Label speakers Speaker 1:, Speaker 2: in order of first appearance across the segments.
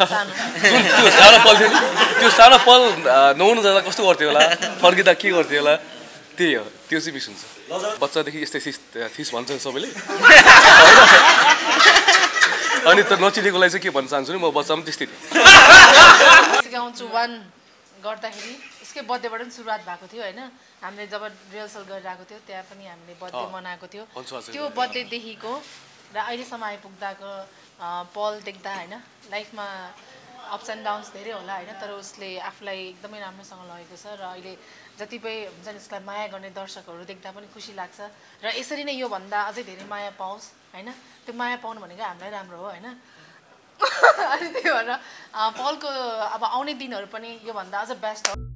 Speaker 1: जुन त्यो सानो पल थियो नि। त्यो सानो पल अँ, नुहाउनु जाँदा कस्तो गर्थ्यो होला? फर्किँदा के गर्थ्यो होला? त्यही हो त्यो चाहिँ मिस हुन्छ। बच्चादेखि यस्तै थिस थिस भन्छ सबैले? अनि त नचिनेको लागि चाहिँ के भन्न चाहन्छु नि? म बच्चामा पनि त्यस्तै थिएँ।
Speaker 2: सिकाउँछु वान गर्दाखेरि। उसकै बर्थडेबाट पनि सुरुवात भएको थियो होइन? हामीले जब रिहर्सल गरिरहेको थियो त्यहाँ पनि हामीले बर्थडे। मनाएको थियो। त्यो बर्थडेदेखिको र अहिलेसम्म आइपुग्दाको पल देख्दा होइन लाइफमा अप्स एन्ड डाउन्स धेरै होला होइन तर उसले आफूलाई एकदमै राम्रोसँग लगेको छ र अहिले जतिपय हुन्छ नि उसलाई माया गर्ने दर्शकहरू देख्दा पनि खुसी लाग्छ। र यसरी नै योभन्दा अझै धेरै माया पाओस् होइन? त्यो माया पाउनु भनेको हामीलाई राम्रो हो होइन? अनि त्यही भएर पलको अब आउने दिनहरू पनि योभन्दा अझ बेस्ट हो।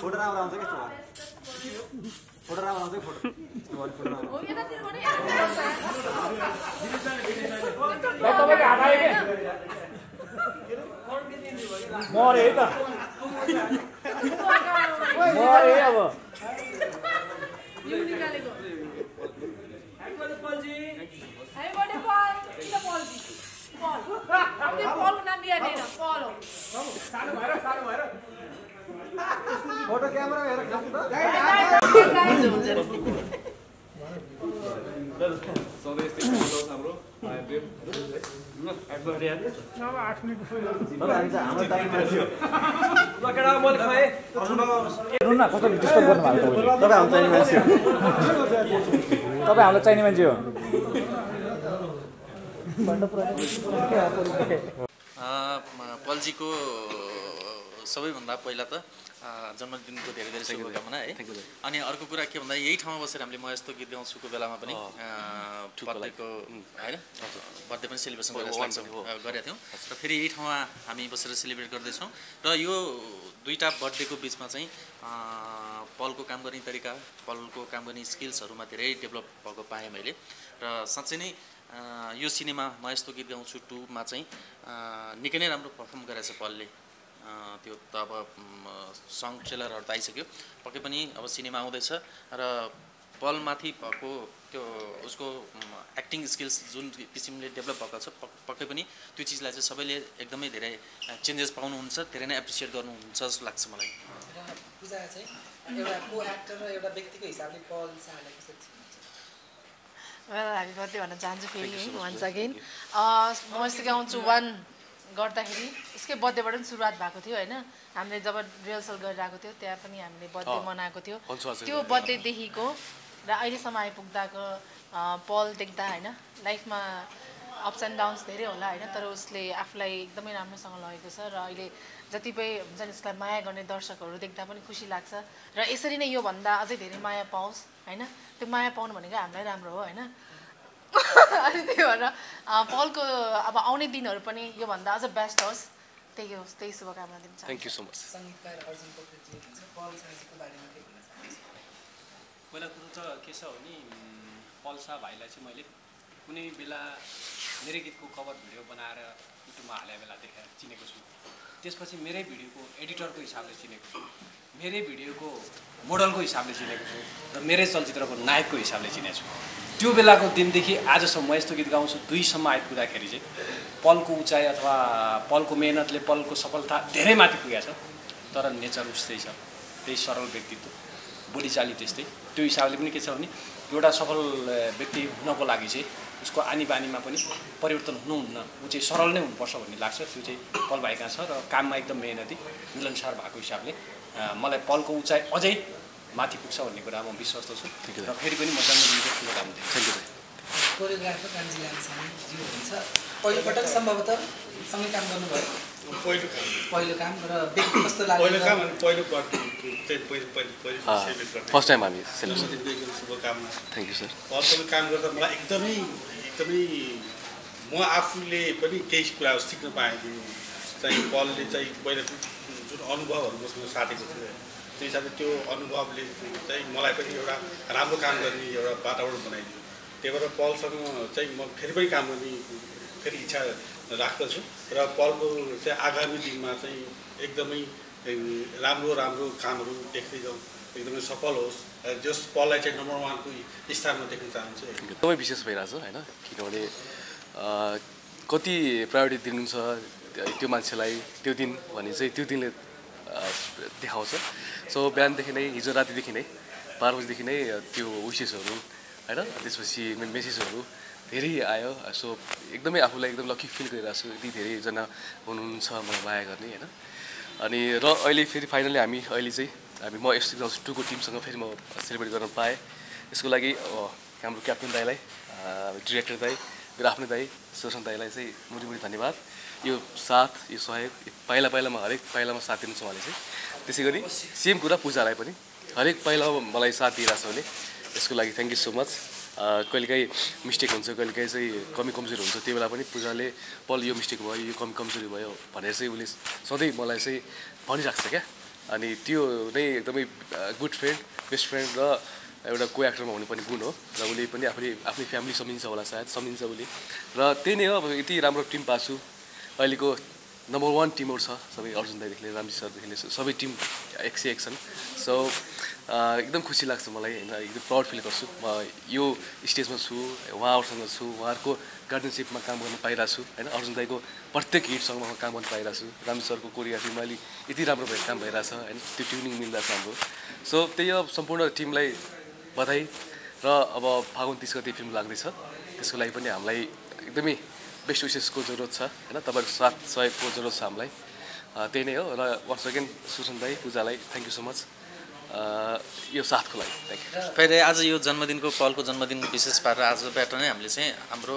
Speaker 3: फोटो राम्रो आउँछ क्या फोटो राम्रो आउँछ कि फोटो।
Speaker 4: मरे है त मरे है अब
Speaker 3: फोटो क्यामेरा हेर खिच्नु त तपाईँ हामी चाहिँ हाम्रो टाइममा थियो
Speaker 4: हेर्नु न कस्तो डिस्टर्ब गर्नुभएको
Speaker 3: तपाईँ हाम्रो टाइममा थियो
Speaker 4: तपाईँ हामीलाई चाहिने मान्छे हो
Speaker 5: पल्जीको सबैभन्दा पहिला त जन्मदिनको धेरै धेरै शुभकामना है। अनि अर्को कुरा के भन्दा यही ठाउँमा बसेर हामीले म यस्तो गीत गाउँछुको बेलामा पनि बर्थडेको होइन? बर्थडे पनि सेलिब्रेसन गरेका थियौँ। र फेरि यही ठाउँमा हामी बसेर सेलिब्रेट गर्दैछौँ। र यो दुईवटा बर्थडेको बिचमा चाहिँ पलको काम गर्ने तरिका पलको काम गर्ने स्किल्सहरूमा धेरै डेभलप भएको पाएँ मैले। र साँच्चै नै यो सिनेमा म यस्तो गीत गाउँछु टूमा चाहिँ निकै नै राम्रो पर्फर्म गरेछ पलले। त्यो त अब म, सङ ट्रेलरहरू त आइसक्यो। पक्कै पनि अब सिनेमा आउँदैछ र पलमाथि भएको त्यो उसको एक्टिङ स्किल्स जुन किसिमले डेभलप भएको छ पक- पक्कै पनि त्यो चिजलाई चाहिँ सबैले एकदमै धेरै चेन्जेस पाउनुहुन्छ धेरै नै एप्रिसिएट गर्नुहुन्छ जस्तो लाग्छ मलाई।
Speaker 6: र पूजा चाहिँ एउटा को एक्टर र एउटा व्यक्तिको हिसाबले पल शाहलाई कसरी चिन्नुहुन्छ?
Speaker 2: वेल ह्याप्पी बर्थडे भन्न चाहन्छु फेरि वान्स अगेन म सिकाउँछु वान गर्दाखेरि उसकै बर्थडेबाट पनि सुरुवात भएको थियो होइन? हामीले जब रिहर्सल गरिरहेको थियो त्यहाँ पनि हामीले बर्थडे। मनाएको थियो। त्यो बर्थडेदेखिको र अहिलेसम्म आइपुग्दाको पल देख्दा होइन? लाइफमा अप्स एन्ड डाउन्स धेरै होला होइन? तर उसले आफूलाई एकदमै राम्रोसँग लगेको छ र अहिले जतिपय हुन्छ नि उसलाई माया गर्ने दर्शकहरू देख्दा पनि खुसी लाग्छ। र यसरी नै योभन्दा अझै धेरै माया पाओस् होइन? त्यो माया पाउनु भनेको हामीलाई राम्रो हो होइन? अनि त्यही भएर पलको अब आउने दिनहरू पनि योभन्दा अझ बेस्ट होस्। त्यही होस् त्यही शुभकामना दिन चाहन्छु।
Speaker 1: थ्याङ्क यू सो मच
Speaker 7: पहिला कुरो त के छ भने पल्सा भाइलाई चाहिँ मैले कुनै बेला मेरै गीतको कभर भिडियो बनाएर युट्युबमा हाले बेला देखेर चिनेको छु। त्यसपछि मेरै भिडियोको एडिटरको हिसाबले चिनेको छु। मेरै भिडियोको मोडलको हिसाबले चिनेको छु। र मेरै चलचित्रको नायकको हिसाबले चिनेको छु। त्यो बेलाको दिनदेखि आजसम्म यस्तो गीत गाउँछु दुईसम्म आइपुग्दाखेरि चाहिँ पलको उचाइ अथवा पलको मेहनतले पलको सफलता धेरै माथि पुगेको छ। तर नेचर उस्तै छ त्यही सरल व्यक्तित्व बोलीचाली त्यस्तै। त्यो हिसाबले पनि के छ भने एउटा सफल व्यक्ति हुनको लागि चाहिँ उसको आनी बानीमा पनि परिवर्तन हुनुहुन्न। ऊ चाहिँ सरल नै हुनुपर्छ भन्ने लाग्छ। त्यो चाहिँ पल भाइका छ र काममा एकदम मेहनती मिलनसार भएको हिसाबले मलाई पलको उचाइ अझै माथि पुग्छ भन्ने कुरा म विश्वस्त छु र फेरि पनि म जन्मदिनको शुभकामना दिन्छु
Speaker 1: थ्याङ्क यू
Speaker 6: कोरियोग्राफर कान्छी लामिछाने हुनुहुन्छ पहिलोपटक सम्भवतः सँगै काम गर्नुभयो।
Speaker 8: पहिलो काम।
Speaker 6: पहिलो काम र व्यक्ति कस्तो
Speaker 8: पहिलो काम
Speaker 6: लाग्यो
Speaker 8: अनि पहिलो बर्थडे चाहिँ पहिलो पहिलो पहिलो सेलिब्रेट गर्ने।
Speaker 1: फर्स्ट टाइम हामी
Speaker 8: शुभकामना।
Speaker 1: थ्याङ्क यू सर
Speaker 8: अर्को काम गर्दा मलाई एकदमै एकदमै म आफूले पनि केही कुराहरू सिक्न पाएँ कि चाहिँ पलले चाहिँ पहिला जुन अनुभवहरू मसँग साटेको थियो त्यो हिसाबले त्यो अनुभवले चाहिँ मलाई पनि एउटा राम्रो काम गर्ने एउटा वातावरण बनाइदियो। त्यही भएर पलसँग चाहिँ म फेरि पनि काम गर्ने फेरि इच्छा राख्दछु र पलको चाहिँ आगामी दिनमा चाहिँ एकदमै राम्रो राम्रो कामहरू देख्दै जाउँ। एकदमै सफल होस्। जस पललाई चाहिँ नम्बर वानको स्थानमा देख्न चाहन्छु।
Speaker 1: एकदमै विशेष भइरहेछ होइन? किनभने कति प्रायोरिटी दिनुहुन्छ त्यो मान्छेलाई त्यो दिन भने चाहिँ त्यो दिनले देखाउँछ। सो बिहानदेखि नै हिजो रातिदेखि नै बाह्र बजीदेखि नै त्यो विसेसहरू होइन त्यसपछि मेसेजहरू धेरै आयो। सो एकदमै आफूलाई एकदम लकी फिल गरिरहेको छु। यति धेरैजना हुनुहुन्छ मलाई माया गर्ने होइन। अनि र अहिले फेरि फाइनली हामी अहिले चाहिँ हामी म एसटी ग्राउन्ड टूको टिमसँग फेरि म सेलिब्रेट गर्न पाएँ। यसको लागि हाम्रो क्याप्टन दाईलाई डिरेक्टर दाई मेरो दाई सुदर्शन दाईलाई चाहिँ मुरी मुरी धन्यवाद। यो साथ यो सहयोग पाइला पाइलामा हरेक पाइलामा साथ दिनुहुन्छ उहाँले चाहिँ। त्यसै गरी सेम कुरा पूजालाई पनि। हरेक पाइलामा मलाई साथ दिइरहेको छ भने यसको लागि थ्याङ्क यू सो मच कहिलेकाहीँ मिस्टेक हुन्छ कहिलेकाहीँ चाहिँ कमी कमजोरी हुन्छ त्यो बेला पनि पूजाले पल यो मिस्टेक भयो यो कमी कमजोरी भयो भनेर चाहिँ उसले सधैँ मलाई चाहिँ भनिराख्छ क्या। अनि त्यो नै एकदमै गुड फ्रेन्ड बेस्ट फ्रेन्ड र एउटा को एक्टरमा हुनुपर्ने गुण हो र उसले पनि आफूले आफ्नै फ्यामिली सम्झिन्छ होला सायद सम्झिन्छ उसले। र त्यही नै हो अब यति राम्रो टिम पाएको छु। अहिलेको नम्बर वान टिमहरू छ सबै अर्जुन दाईदेखि लिएर रामजी सरदेखि लिएर सबै टिम एक सय एक छन् सो एकदम खुसी लाग्छ मलाई होइन एकदम प्राउड फिल गर्छु। म यो स्टेजमा छु उहाँहरूसँग छु उहाँहरूको गार्डनसिपमा काम गर्न पाइरहेको छु होइन? अर्जुन दाईको प्रत्येक हिटसँग म काम गर्न पाइरहेको छु। रामजी सरको कोरियोग्राफीमा अहिले यति राम्रो भएर काम भइरहेछ होइन? त्यो ट्युनिङ मिल्दैछ हाम्रो। सो त्यही हो सम्पूर्ण टिमलाई बधाई र अब फागुन तिस गति फिल्म लाग्दैछ। त्यसको लागि पनि हामीलाई एकदमै बेस्ट विसेसको जरुरत छ होइन? तपाईँहरूको साथ सहयोगको जरुरत छ हामीलाई। त्यही नै हो। र वन्स अगेन सुसन दाई पूजालाई थ्याङ्क यू सो मच यो साथको लागि। थ्याङ्क यू
Speaker 5: फेरि आज यो जन्मदिनको पलको जन्मदिन विशेष पारेर आजबाट नै हामीले चाहिँ हाम्रो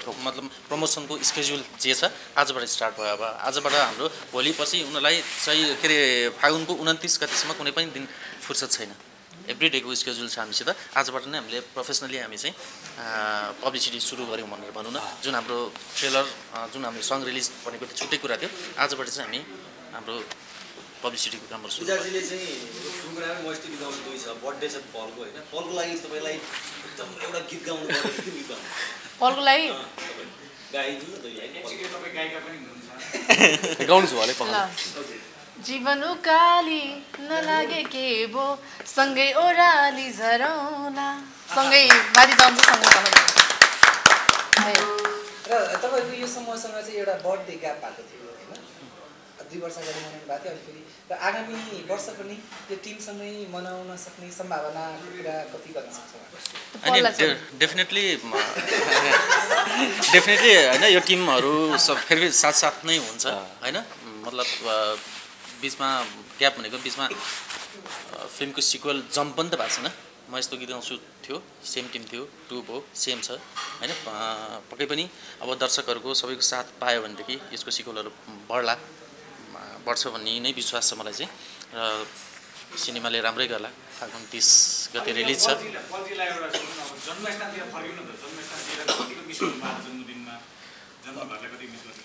Speaker 5: मतलब प्रमोसनको स्केड्युल जे छ आजबाट स्टार्ट भयो। अब आजबाट हाम्रो भोलि पछि उनीहरूलाई चाहिँ के अरे फागुनको उन्तिस गतिसम्म कुनै पनि दिन फुर्सद छैन। एभ्री डेको स्केड्युल छ हामीसित। आजबाट नै हामीले प्रोफेसनली हामी चाहिँ पब्लिसिटी सुरु गऱ्यौँ भनेर भनौँ न। जुन हाम्रो ट्रेलर जुन हाम्रो सङ रिलिज भनेको त्यो छुट्टै कुरा थियो। आजबाट चाहिँ हामी हाम्रो पब्लिसिटीको कामहरू सुरु गर्यौँ।
Speaker 3: पूजाजीले चाहिँ यो प्रोग्रामै म यस्तो गीत गाउनु गइछ बर्थडे छ पलको होइन? पलको लागि तपाईँलाई एकदम एउटा गीत गाउनु
Speaker 2: पलको लागि?
Speaker 3: गाइदिनु
Speaker 1: गाउनु छ भने
Speaker 2: जीवन उकाली नलागे के भो सँगै ओह्राली झरौँला। सँगै बारी जान्छ सँगै
Speaker 6: र तपाईँको यो समूहसँग चाहिँ एउटा बर्थडे ग्याप भएको थियो होइन? दुई वर्ष अगाडि मनाउनु भएको थियो अनि फेरि। र आगामी वर्ष पनि त्यो टिमसँगै मनाउन सक्ने सम्भावना कुरा कति गर्न सक्छ?
Speaker 5: अनि डेफिनेटली डेफिनेटली होइन यो टिमहरू सब फेरि साथसाथ नै हुन्छ होइन? मतलब बिचमा ग्याप भनेको बिचमा फिल्मको सिक्वल जम्प पनि त भएको छैन। म यस्तो गीत गाउँछु थियो सेम टिम थियो टु भयो सेम छ होइन? पक्कै पनि अब दर्शकहरूको सबैको साथ पायो भनेदेखि यसको सिक्वलहरू बढ्ला बढ्छ भन्ने नै विश्वास छ मलाई चाहिँ। र सिनेमाले राम्रै गर्ला फागुन तिस गते रिलिज छ।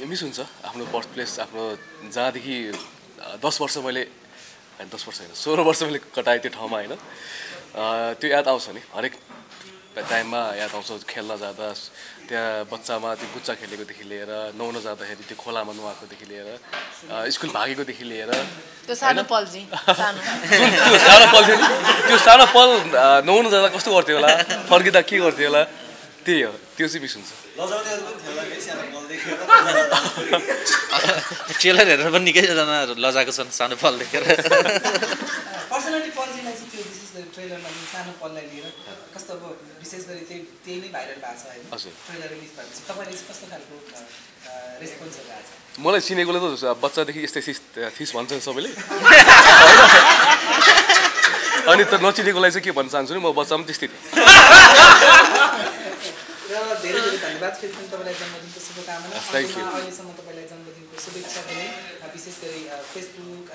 Speaker 4: मिस
Speaker 1: हुन्छ आफ्नो बर्थ प्लेस आफ्नो जहाँदेखि दस वर्ष मैले होइन दस वर्ष होइन सोह्र वर्ष मैले कटाएँ त्यो ठाउँमा होइन। अ, त्यो याद आउँछ नि हरेक टाइममा याद आउँछ खेल्न जाँदा त्यहाँ बच्चामा त्यो गुच्चा खेलेकोदेखि लिएर नुहाउन जाँदाखेरि त्यो खोलामा नुहाएकोदेखि लिएर स्कुल भागेकोदेखि लिएर
Speaker 2: त्यो सानो पल्जी सानो।
Speaker 1: जुन त्यो सानो पल थियो नि त्यो सानो पल नुहाउनु जाँदा कस्तो गर्थ्यो होला फर्किँदा के गर्थ्यो होला त्यही हो त्यो चाहिँ मिस हुन्छ।
Speaker 5: ट्रेलर हेरेर पनि निकैजना लजाएको छन् सानो फल देखेर।
Speaker 6: पर्सनालिटी पल्जीलाई चाहिँ त्यो विशेष गरी ट्रेलरमा जुन सानो पललाई लिएर कस्तो अब विशेष गरी त्यही त्यही नै भाइरल भएको छ होइन
Speaker 1: हजुर।
Speaker 6: ट्रेलर रिलिज भएपछि। तपाईँले चाहिँ कस्तो खालको रेस्पोन्सहरू आएको छ?
Speaker 1: मलाई चिनेकोले त बच्चादेखि यस्तै थिस थिस भन्छन् सबैले। अनि त नचिनेकोलाई चाहिँ के भन्न चाहन्छु नि म बच्चा पनि त्यस्तै थिएँ
Speaker 6: शुभकामना अहिलेसम्म तपाईँलाई जन्मदिनको शुभेच्छा दिने विशेष गरी फेसबुक।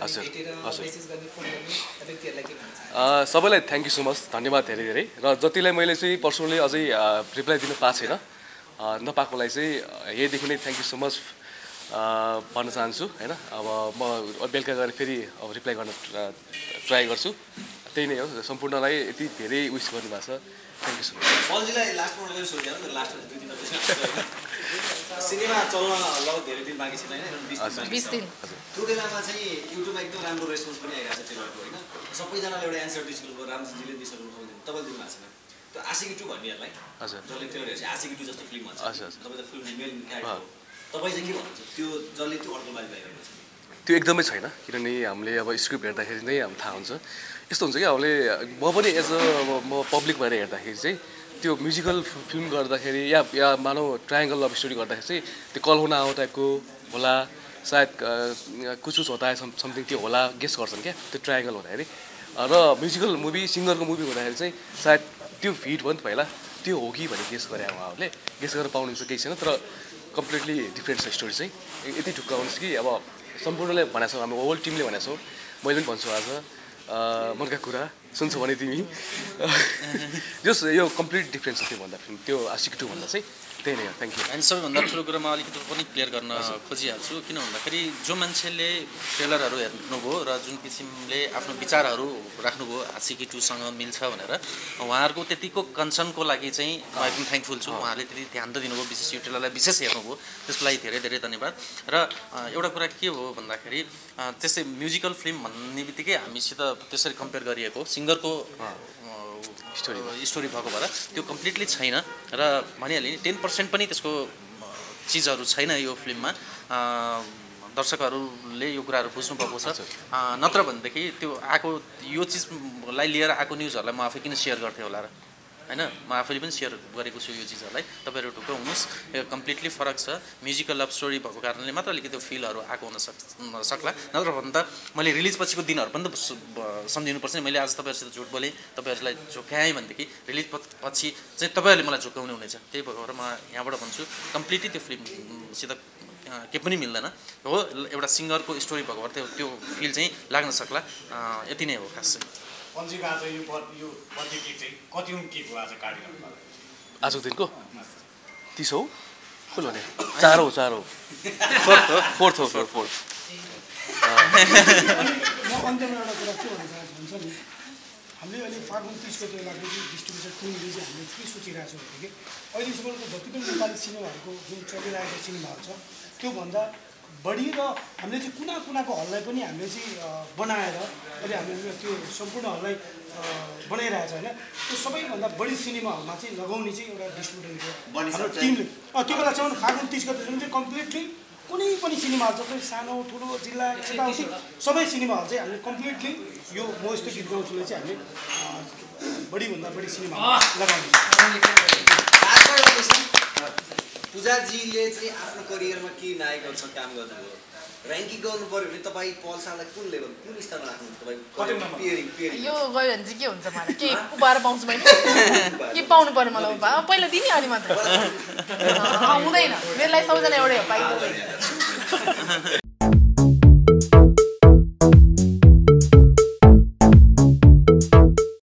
Speaker 6: मेसेज गर्ने फोन गर्ने व्यक्तिहरूलाई के
Speaker 1: अ, सबैलाई थ्याङ्क यू सो मच धन्यवाद धेरै धेरै। र जतिलाई मैले चाहिँ पर्सनली अझै रिप्लाई दिन पाएको छैन अ, नपाएकोलाई चाहिँ यहीदेखि नै थ्याङ्क यू सो मच अ, भन्न चाहन्छु होइन? अब म बेलुका गएर फेरि अब रिप्लाई गर्न ट्राई गर्छु। त्यही नै हो सम्पूर्णलाई यति धेरै विस गर्नुभएको छ। Thank you so much
Speaker 3: cinema चल्न लगभग धेरै दिन बाँकी छैन होइन? बिस दिन त्यो बेलामा चाहिँ युट्युबमा एकदम राम्रो रेस्पोन्स पनि आइरहेको छ ट्रेलरको होइन? सबैजनाले एउटा एन्सर दिइसक्नुभयो रामजीले दिइसक्नु सक्दैन तपाईँले दिनु भएको छैन। त्यो आशिकी टू भन्नेहरूलाई जसले ट्रेलर हेर्छ आशिकी टू जस्तो फिल्म भन्छ। तपाईँ त फिल्म मेन क्यारेक्टर तपाईँ चाहिँ के भन्नुहुन्छ? त्यो जसले त्यो अड्कलबाजी भइरहेको छ।
Speaker 1: त्यो एकदमै छैन किनभने हामीले अब स्क्रिप्ट हेर्दाखेरि नै हाम्रो थाहा हुन्छ। यस्तो हुन्छ कि हामीले म पनि एज अ म पब्लिक भएर हेर्दाखेरि चाहिँ त्यो म्युजिकल फिल्म गर्दाखेरि या या मानव ट्रायङ्गल लभ स्टोरी गर्दाखेरि चाहिँ त्यो कल हुन आऊ टाइपको होला सायद होता है सम समथिङ त्यो होला गेस गर्छन् क्या त्यो ट्रायङ्गल हुँदाखेरि। र म्युजिकल मुभी सिङ्गरको मुभी हुँदाखेरि चाहिँ सायद त्यो फिट भयो नि त पहिला त्यो हो कि भन्ने गेस गरे उहाँहरूले गेस गरेर पाउनु चाहिँ केही छैन तर कम्प्लिटली डिफ्रेन्ट छ स्टोरी चाहिँ। यति ढुक्क आउनुहोस् कि अब सम्पूर्णले भनेको छौ हाम्रो होल टिमले भनेको छौ मैले पनि भन्छु आज मनका कुरा। सुन्छौ भने तिमी। जस यो कम्प्लिट डिफ्रेन्स छ त्योभन्दा फिल्म त्यो आशिक टू भन्दा चाहिँ। त्यही नै हो थ्याङ्क यू
Speaker 5: अनि सबैभन्दा ठुलो कुरो म अलिकति पनि क्लियर गर्न खोजिहाल्छु किन भन्दाखेरि जो मान्छेले ट्रेलरहरू हेर्नुभयो र जुन किसिमले आफ्नो विचारहरू राख्नुभयो आशिकी टूसँग मिल्छ भनेर उहाँहरूको त्यतिको कन्सर्नको लागि चाहिँ म एकदम थ्याङ्कफुल छु। उहाँले त्यति ध्यान त दिनुभयो विशेष यो ट्रेलरलाई विशेष हेर्नुभयो। त्यसको लागि धेरै धेरै धन्यवाद। र एउटा कुरा के हो भन्दाखेरि त्यस्तै म्युजिकल फिल्म भन्ने बित्तिकै हामीसित त्यसरी कम्पेयर गरिएको सिङ्गरको स्टोरी स्टोरी भएको भएर त्यो कम्प्लिटली छैन र भनिहालेँ नि टेन पर्सेन्ट पनि त्यसको चिजहरू छैन यो फिल्ममा। दर्शकहरूले यो कुराहरू बुझ्नुभएको छ। नत्र भनेदेखि त्यो आएको यो चिजलाई लिएर आएको न्युजहरूलाई म आफै किन सेयर गर्थेँ होला र? होइन म आफैले पनि सेयर गरेको छु यो चिजहरूलाई। तपाईँहरू ढुक्क हुनुहोस्। यो कम्प्लिटली फरक छ। म्युजिकल लभ स्टोरी भएको कारणले मात्र अलिकति फिलहरू आएको हुन सक् सक्ला। नत्र भने त मैले रिलिज पछिको दिनहरू पनि त सम्झिनुपर्छ नि। मैले आज तपाईँहरूसित झुट बोलेँ तपाईँहरूलाई झुक्याएँ भनेदेखि रिलिज पछि चाहिँ तपाईँहरूले मलाई झुक्काउने हुनेछ। त्यही भएर म यहाँबाट भन्छु कम्प्लिटली त्यो फिल्मसित केही पनि मिल्दैन। हो एउटा सिङ्गरको स्टोरी भएको भएर त्यो त्यो फिल चाहिँ लाग्न सक्ला। यति नै हो खास चाहिँ।
Speaker 4: पल्जीको आज यो यो बर्थडे केक चाहिँ कति केक हो आज भएको
Speaker 1: आजको दिनको? तिस हौ? कुन भने। चार हौ चार हौ।
Speaker 5: फोर्थ हो
Speaker 1: फोर्थ हो फोर्थ फोर्थ।
Speaker 9: अन्त्यमा एउटा कुरा के भन्न चाहन्छु हुन्छ नि हामीले अहिले फागुन तिसको त्यो चाहिँ डिस्ट्रिब्युसन टिमले चाहिँ हामीले के सोचिरहेको छौँ भने अहिलेसम्मको जति पनि नेपाली सिनेमाहरूको जुन चलिरहेको सिनेमाहरू छ त्योभन्दा बढी र हामीले चाहिँ कुना कुनाको हललाई पनि हामीले चाहिँ बनाएर अहिले हामीले त्यो सम्पूर्ण हललाई बनाइरहेको छ होइन। त्यो सबैभन्दा बढी सिनेमा हलमा चाहिँ लगाउने चाहिँ एउटा डिस्ट्रिब्युटरको हाम्रो टिमले। त्यो बेलासम्म फागुन तिस गतेसम्म चाहिँ कम्प्लिटली कुनै पनि सिनेमा हल सबै सानो ठुलो जिल्ला यताउति सबै सिनेमा हल चाहिँ हामीले कम्प्लिटली यो म यस्तो गीत गाउँछुले चाहिँ हामीले बढीभन्दा बढी सिनेमा हल
Speaker 3: पूजाजीले चाहिँ आफ्नो करियरमा के नायकहरूसँग काम गर्नुभयो? ऱ्याङ्किङ गर्नु पऱ्यो भने तपाईँ पल्सालाई कुन लेभल कुन स्थानमा राख्नु तपाईँ पियरिङ पियरिङ
Speaker 2: यो गयो भने चाहिँ के हुन्छ मलाई के उभाएर पाउँछु मैले? के पाउनु पऱ्यो मलाई पहिला दिने अनि मात्र। हुँदैन। मेरो लागि सबैजना एउटै हो